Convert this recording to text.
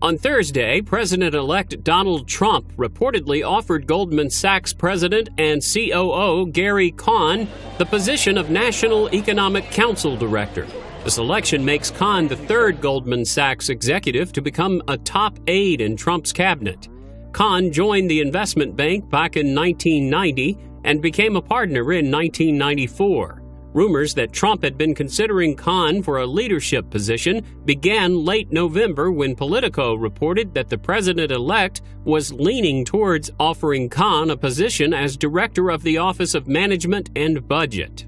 On Thursday, President elect Donald Trump reportedly offered Goldman Sachs president and COO Gary Cohn the position of National Economic Council director. The selection makes Cohn the third Goldman Sachs executive to become a top aide in Trump's cabinet. Cohn joined the investment bank back in 1990 and became a partner in 1994. Rumors that Trump had been considering Cohn for a leadership position began late November when Politico reported that the president elect was leaning towards offering Cohn a position as director of the Office of Management and Budget.